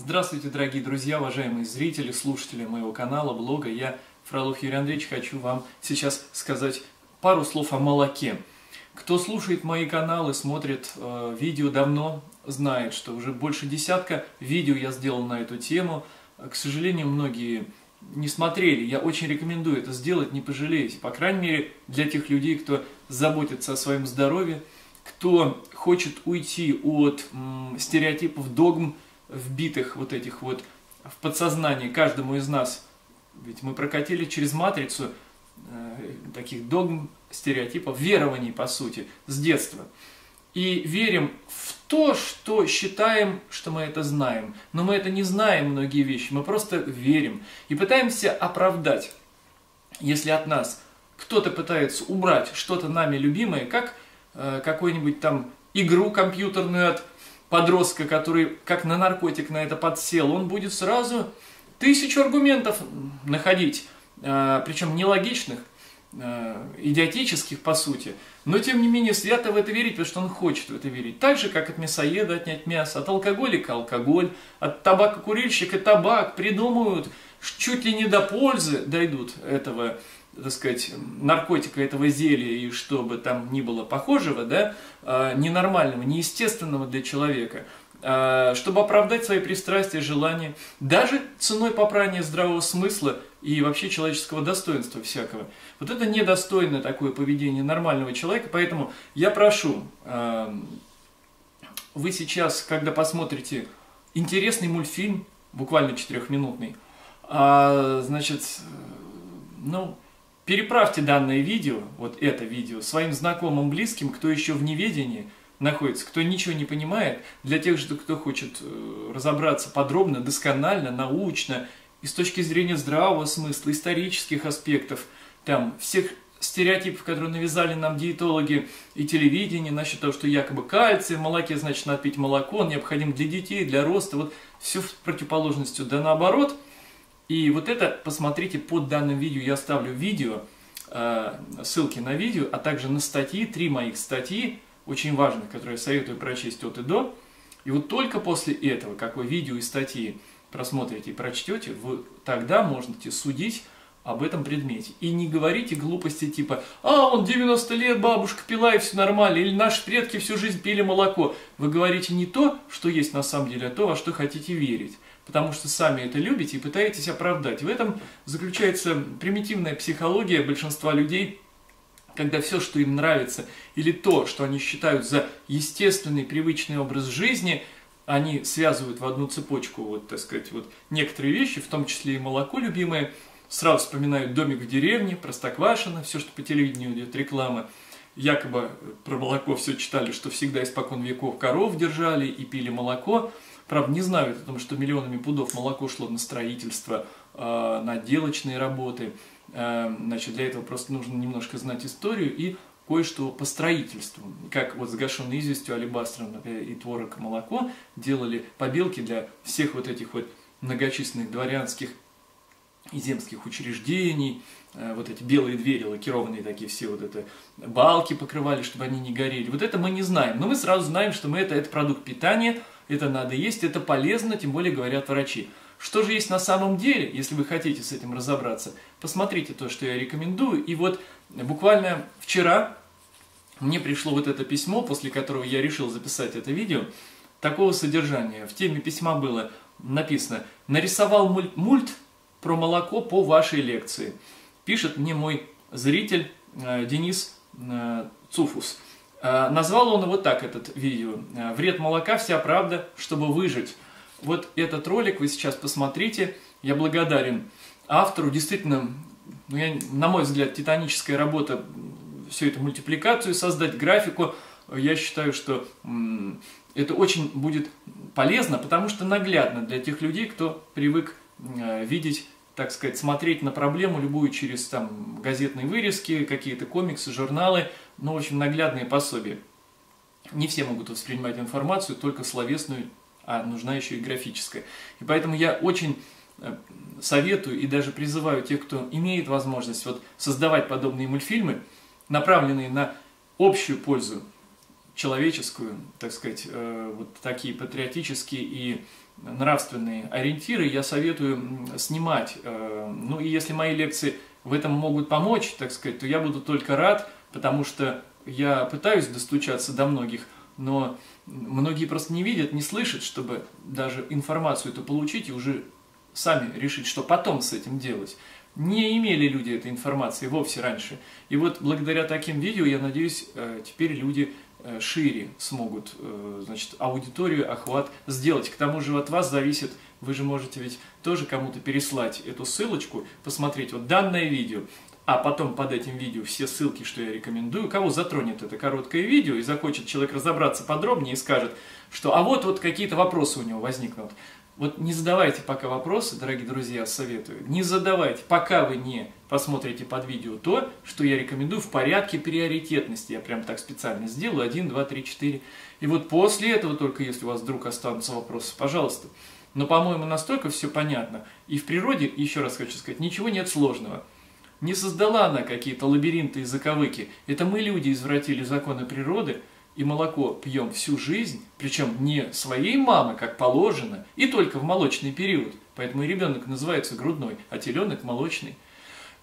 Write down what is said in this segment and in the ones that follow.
Здравствуйте, дорогие друзья, уважаемые зрители, слушатели моего канала, блога. Я, Фролов Юрий Андреевич, хочу вам сейчас сказать пару слов о молоке. Кто слушает мои каналы, смотрит э, видео давно, знает, что уже больше десятка видео я сделал на эту тему. К сожалению, многие не смотрели. Я очень рекомендую это сделать, не пожалеете. По крайней мере, для тех людей, кто заботится о своем здоровье, кто хочет уйти от м, стереотипов, догм, вбитых вот этих вот в подсознание каждому из нас. Ведь мы прокатили через матрицу э, таких догм, стереотипов, верований, по сути, с детства. И верим в то, что считаем, что мы это знаем. Но мы это не знаем, многие вещи, мы просто верим. И пытаемся оправдать, если от нас кто-то пытается убрать что-то нами любимое, как э, какую-нибудь там игру компьютерную от подростка, который как на наркотик на это подсел, он будет сразу тысячу аргументов находить, а, причем нелогичных, а, идиотических по сути, но тем не менее свято в это верить, потому что он хочет в это верить. Так же, как от мясоеда отнять мясо, от алкоголика алкоголь, от табака курильщика табак придумают, чуть ли не до пользы дойдут этого так сказать, наркотика, этого зелья, и чтобы там ни было похожего, да, а, ненормального, неестественного для человека, а, чтобы оправдать свои пристрастия, желания, даже ценой попрания здравого смысла и вообще человеческого достоинства всякого. Вот это недостойное такое поведение нормального человека, поэтому я прошу, а, вы сейчас, когда посмотрите интересный мультфильм, буквально четырехминутный, значит, ну, Переправьте данное видео, вот это видео, своим знакомым, близким, кто еще в неведении находится, кто ничего не понимает, для тех же, кто хочет э, разобраться подробно, досконально, научно, и с точки зрения здравого смысла, исторических аспектов, там, всех стереотипов, которые навязали нам диетологи и телевидение насчет того, что якобы кальций в молоке, значит, надо пить молоко, он необходим для детей, для роста, вот все в противоположностью, да наоборот – и вот это посмотрите под данным видео, я оставлю видео, э, ссылки на видео, а также на статьи, три моих статьи, очень важных, которые я советую прочесть от и до. И вот только после этого, как вы видео и статьи просмотрите и прочтете, вы тогда можете судить об этом предмете. И не говорите глупости типа «А, он 90 лет, бабушка пила и все нормально», или «Наши предки всю жизнь пили молоко». Вы говорите не то, что есть на самом деле, а то, во что хотите верить потому что сами это любите и пытаетесь оправдать. В этом заключается примитивная психология большинства людей, когда все, что им нравится, или то, что они считают за естественный, привычный образ жизни, они связывают в одну цепочку, вот, так сказать, вот некоторые вещи, в том числе и молоко любимое, сразу вспоминают домик в деревне, Простоквашино, все, что по телевидению идет, реклама. Якобы про молоко все читали, что всегда испокон веков коров держали и пили молоко. Правда, не знают о том, что миллионами пудов молоко шло на строительство, а, на отделочные работы. А, значит, для этого просто нужно немножко знать историю и кое-что по строительству. Как вот с гашенной известью, алебастром и творог молоко делали побелки для всех вот этих вот многочисленных дворянских и земских учреждений, а, вот эти белые двери, лакированные такие все, вот это балки покрывали, чтобы они не горели. Вот это мы не знаем, но мы сразу знаем, что мы это, это продукт питания – это надо есть, это полезно, тем более говорят врачи. Что же есть на самом деле, если вы хотите с этим разобраться? Посмотрите то, что я рекомендую. И вот буквально вчера мне пришло вот это письмо, после которого я решил записать это видео, такого содержания. В теме письма было написано «Нарисовал мульт про молоко по вашей лекции». Пишет мне мой зритель э, Денис э, Цуфус. Э, назвал он вот так, этот видео. «Вред молока. Вся правда, чтобы выжить». Вот этот ролик вы сейчас посмотрите. Я благодарен автору. Действительно, ну, я, на мой взгляд, титаническая работа всю эту мультипликацию создать, графику. Я считаю, что это очень будет полезно, потому что наглядно для тех людей, кто привык видеть так сказать, смотреть на проблему любую через там газетные вырезки, какие-то комиксы, журналы, ну, в общем, наглядные пособия. Не все могут воспринимать информацию, только словесную, а нужна еще и графическая. И поэтому я очень э, советую и даже призываю тех, кто имеет возможность вот создавать подобные мультфильмы, направленные на общую пользу человеческую, так сказать, э, вот такие патриотические и нравственные ориентиры я советую снимать. Э, ну и если мои лекции в этом могут помочь, так сказать, то я буду только рад, потому что я пытаюсь достучаться до многих, но многие просто не видят, не слышат, чтобы даже информацию эту получить и уже сами решить, что потом с этим делать. Не имели люди этой информации вовсе раньше. И вот благодаря таким видео, я надеюсь, э, теперь люди шире смогут э, значит, аудиторию, охват сделать. К тому же от вас зависит, вы же можете ведь тоже кому-то переслать эту ссылочку, посмотреть вот данное видео, а потом под этим видео все ссылки, что я рекомендую, кого затронет это короткое видео и захочет человек разобраться подробнее и скажет, что а вот вот какие-то вопросы у него возникнут. Вот не задавайте пока вопросы, дорогие друзья, советую. Не задавайте, пока вы не посмотрите под видео то, что я рекомендую в порядке приоритетности. Я прям так специально сделаю. 1, 2, 3, 4. И вот после этого, только если у вас вдруг останутся вопросы, пожалуйста. Но, по-моему, настолько все понятно. И в природе, еще раз хочу сказать, ничего нет сложного. Не создала она какие-то лабиринты и заковыки. Это мы, люди, извратили законы природы – и молоко пьем всю жизнь, причем не своей мамы, как положено, и только в молочный период, поэтому и ребенок называется грудной, а теленок молочный,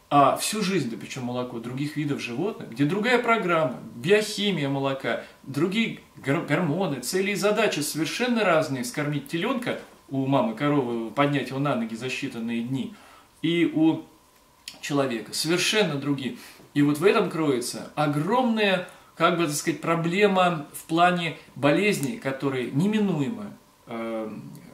а всю жизнь, да причем молоко других видов животных, где другая программа, биохимия молока, другие гормоны, цели и задачи совершенно разные, скормить теленка у мамы коровы, поднять его на ноги за считанные дни, и у человека совершенно другие. И вот в этом кроется огромная как бы, так сказать, проблема в плане болезней, которые неминуемо э,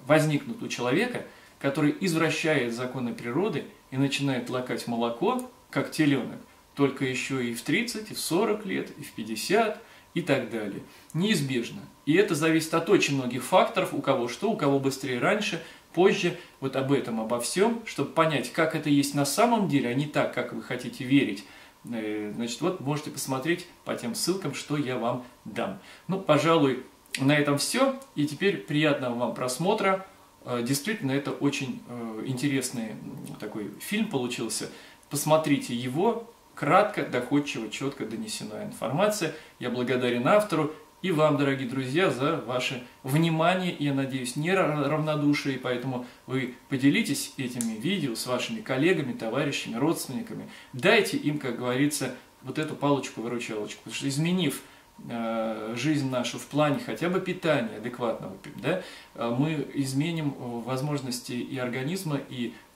возникнут у человека, который извращает законы природы и начинает лакать молоко, как теленок, только еще и в 30, и в 40 лет, и в 50, и так далее. Неизбежно. И это зависит от очень многих факторов, у кого что, у кого быстрее раньше, позже, вот об этом, обо всем, чтобы понять, как это есть на самом деле, а не так, как вы хотите верить, значит, вот можете посмотреть по тем ссылкам, что я вам дам. Ну, пожалуй, на этом все. И теперь приятного вам просмотра. Э, действительно, это очень э, интересный такой фильм получился. Посмотрите его. Кратко, доходчиво, четко донесена информация. Я благодарен автору. И вам, дорогие друзья, за ваше внимание, я надеюсь, не равнодушие, поэтому вы поделитесь этими видео с вашими коллегами, товарищами, родственниками. Дайте им, как говорится, вот эту палочку-выручалочку, потому что изменив э, жизнь нашу в плане хотя бы питания адекватного, да, э, мы изменим возможности и организма, и э,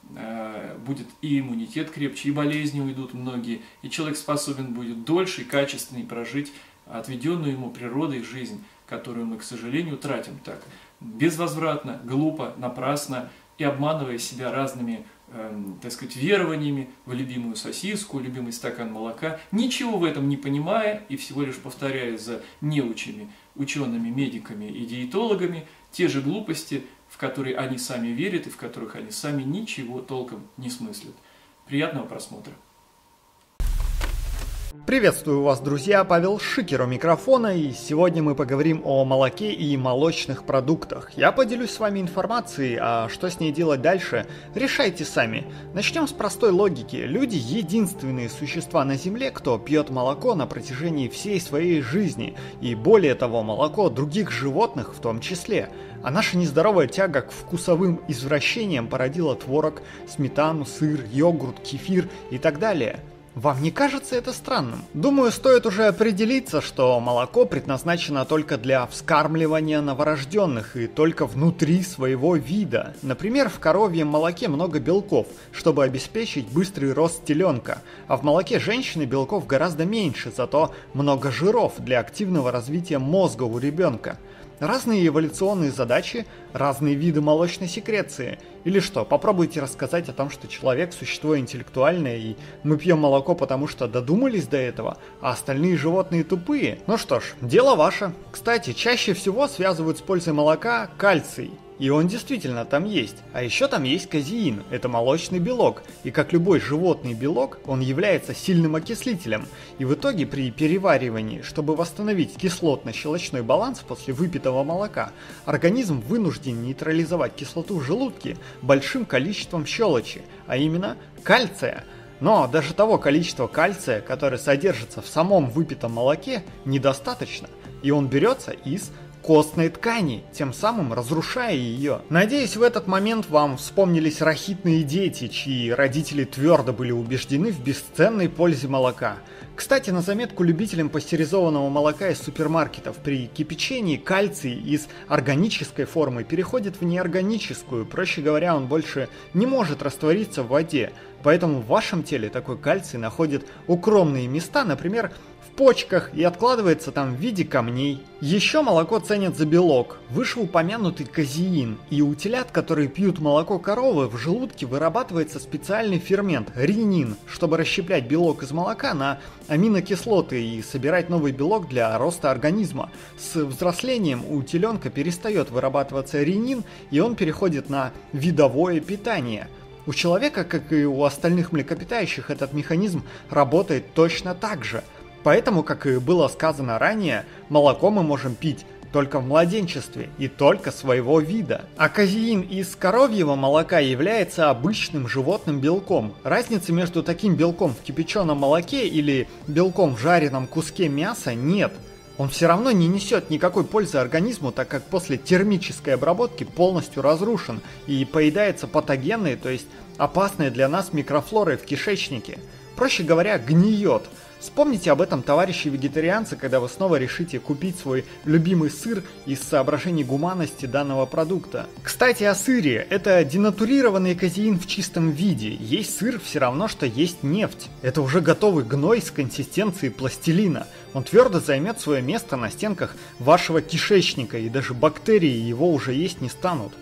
будет и иммунитет крепче, и болезни уйдут многие, и человек способен будет дольше и качественнее прожить отведенную ему природой жизнь, которую мы, к сожалению, тратим так безвозвратно, глупо, напрасно и обманывая себя разными, э, так сказать, верованиями в любимую сосиску, любимый стакан молока, ничего в этом не понимая и всего лишь повторяя за неучими учеными, медиками и диетологами те же глупости, в которые они сами верят и в которых они сами ничего толком не смыслят. Приятного просмотра! Приветствую вас, друзья, Павел Шикер у микрофона, и сегодня мы поговорим о молоке и молочных продуктах. Я поделюсь с вами информацией, а что с ней делать дальше, решайте сами. Начнем с простой логики. Люди единственные существа на Земле, кто пьет молоко на протяжении всей своей жизни, и более того, молоко других животных в том числе. А наша нездоровая тяга к вкусовым извращениям породила творог, сметану, сыр, йогурт, кефир и так далее – вам не кажется это странным? Думаю, стоит уже определиться, что молоко предназначено только для вскармливания новорожденных и только внутри своего вида. Например, в коровьем молоке много белков, чтобы обеспечить быстрый рост теленка, а в молоке женщины белков гораздо меньше, зато много жиров для активного развития мозга у ребенка. Разные эволюционные задачи, разные виды молочной секреции. Или что, попробуйте рассказать о том, что человек – существо интеллектуальное, и мы пьем молоко, потому что додумались до этого, а остальные животные тупые. Ну что ж, дело ваше. Кстати, чаще всего связывают с пользой молока кальций – и он действительно там есть. А еще там есть казеин, это молочный белок. И как любой животный белок, он является сильным окислителем. И в итоге при переваривании, чтобы восстановить кислотно-щелочной баланс после выпитого молока, организм вынужден нейтрализовать кислоту в желудке большим количеством щелочи, а именно кальция. Но даже того количества кальция, которое содержится в самом выпитом молоке, недостаточно – и он берется из костной ткани, тем самым разрушая ее. Надеюсь, в этот момент вам вспомнились рахитные дети, чьи родители твердо были убеждены в бесценной пользе молока. Кстати, на заметку любителям пастеризованного молока из супермаркетов, при кипячении кальций из органической формы переходит в неорганическую, проще говоря, он больше не может раствориться в воде, поэтому в вашем теле такой кальций находит укромные места, например, почках и откладывается там в виде камней. Еще молоко ценят за белок, вышеупомянутый казеин, и у телят, которые пьют молоко коровы, в желудке вырабатывается специальный фермент – ренин, чтобы расщеплять белок из молока на аминокислоты и собирать новый белок для роста организма. С взрослением у теленка перестает вырабатываться ренин, и он переходит на видовое питание – у человека, как и у остальных млекопитающих, этот механизм работает точно так же – Поэтому, как и было сказано ранее, молоко мы можем пить только в младенчестве и только своего вида. А казеин из коровьего молока является обычным животным белком. Разницы между таким белком в кипяченом молоке или белком в жареном куске мяса нет. Он все равно не несет никакой пользы организму, так как после термической обработки полностью разрушен и поедается патогенной, то есть опасной для нас микрофлорой в кишечнике. Проще говоря, гниет – Вспомните об этом, товарищи вегетарианцы, когда вы снова решите купить свой любимый сыр из соображений гуманности данного продукта. Кстати, о сыре. Это денатурированный казеин в чистом виде. Есть сыр все равно, что есть нефть. Это уже готовый гной с консистенцией пластилина. Он твердо займет свое место на стенках вашего кишечника, и даже бактерии его уже есть не станут.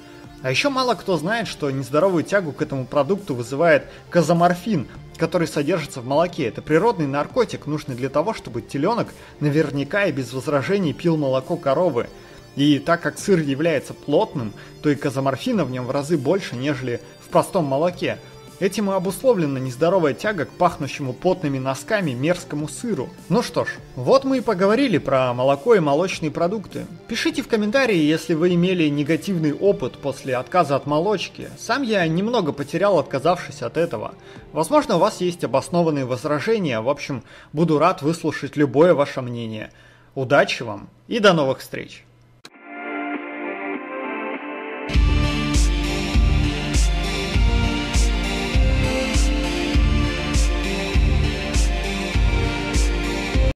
А еще мало кто знает, что нездоровую тягу к этому продукту вызывает казоморфин, который содержится в молоке. Это природный наркотик, нужный для того, чтобы теленок наверняка и без возражений пил молоко коровы. И так как сыр является плотным, то и казоморфина в нем в разы больше, нежели в простом молоке – Этим и обусловлена нездоровая тяга к пахнущему потными носками мерзкому сыру. Ну что ж, вот мы и поговорили про молоко и молочные продукты. Пишите в комментарии, если вы имели негативный опыт после отказа от молочки. Сам я немного потерял, отказавшись от этого. Возможно, у вас есть обоснованные возражения. В общем, буду рад выслушать любое ваше мнение. Удачи вам и до новых встреч!